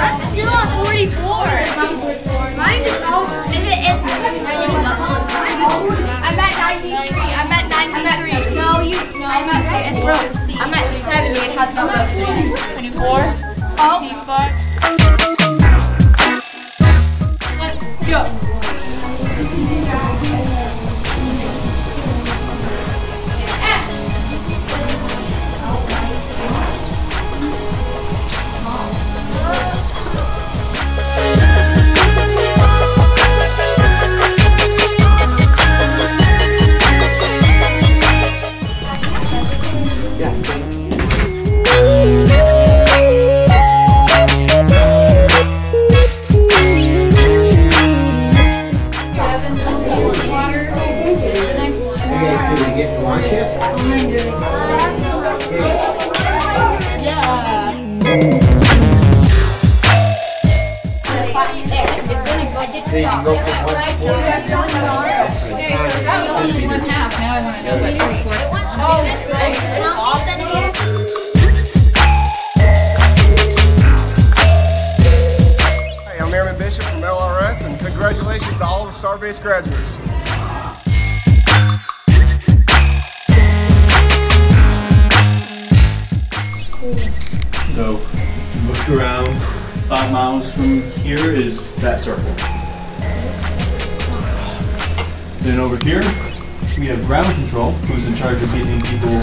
94. Mine is over. Is it, is, I'm at 93. I'm at 93. No, you. No, I'm at. It's broke. I'm at 70. It has no 24. Oh. 25. To lunch yet? Then you go Hi, I'm Airman Bishop from LRS, and congratulations to all the Starbase graduates. So look around five miles from here is that circle. Then over here, we have ground control, who's in charge of getting people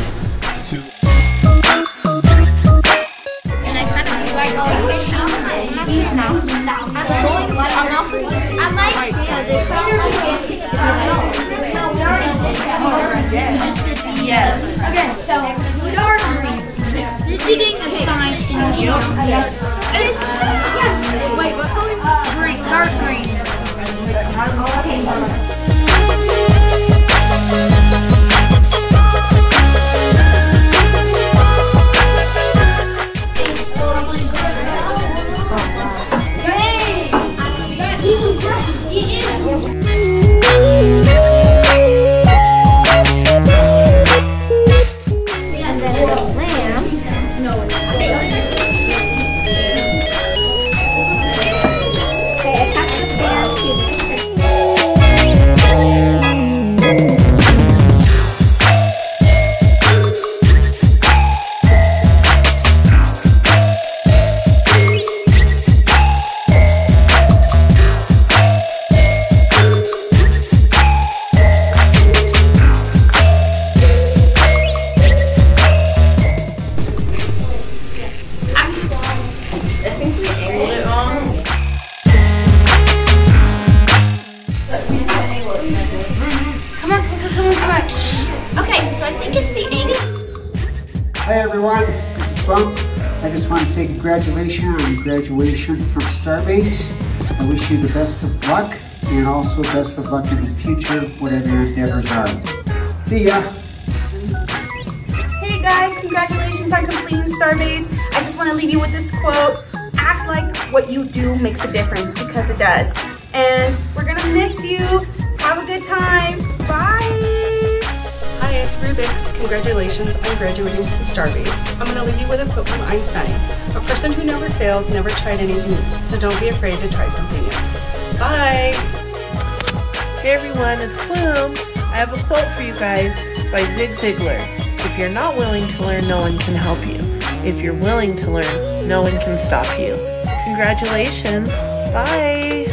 Yes. Okay, so sign in you. Wait, Hi everyone, Bump. I just want to say congratulations on graduation from Starbase. I wish you the best of luck and also best of luck in the future, whatever your endeavors are. See ya. Hey guys, congratulations on completing Starbase. I just want to leave you with this quote. Act like what you do makes a difference because it does. And we're going to miss you. Have a good time. Congratulations on graduating from Starbase. I'm going to leave you with a quote from Einstein. A person who never fails never tried anything new, so don't be afraid to try something new. Bye! Hey everyone, it's Plume. I have a quote for you guys by Zig Ziglar. If you're not willing to learn, no one can help you. If you're willing to learn, no one can stop you. Congratulations. Bye.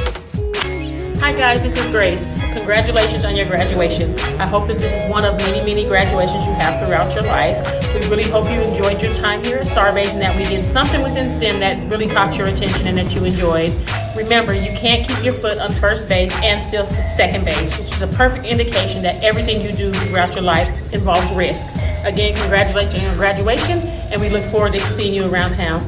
Hi guys, this is Grace. Congratulations on your graduation. I hope that this is one of many, many graduations you have throughout your life. We really hope you enjoyed your time here at Starbase and that we did something within STEM that really caught your attention and that you enjoyed. Remember, you can't keep your foot on first base and still second base, which is a perfect indication that everything you do throughout your life involves risk. Again, congratulations on your graduation, and we look forward to seeing you around town.